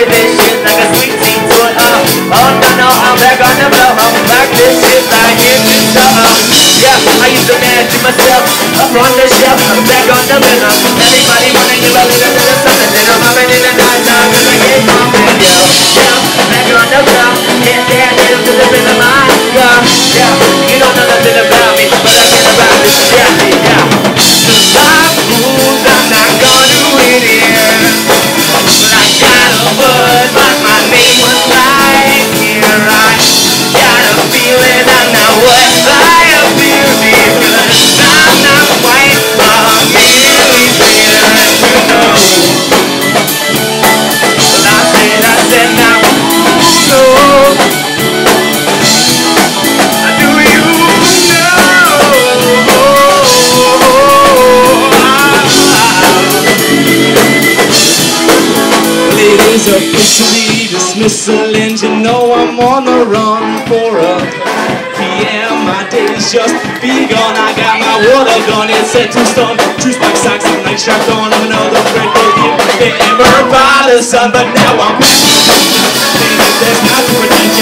this shit like a sweet tea to it. Oh no no, I'm back on the blow. I'm back this shit here to. Um, yeah, I used to myself up on the shelf. I'm back on the rhythm. Everybody wanna do a little. Eventually dismissal and you know I'm on the run for a PM My day's just begun, I got my water gun, it's set to stun Juice box socks, I'm like strapped on, I'm another friend will get bit ever by the sun But now I'm back, there's not to attention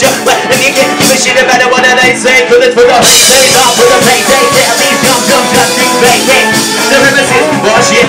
soldier But if you can't give a shit about it, what are they saying? Put it for the days off, for the payday Tell me, come, come, come, through, it? The river says, wash your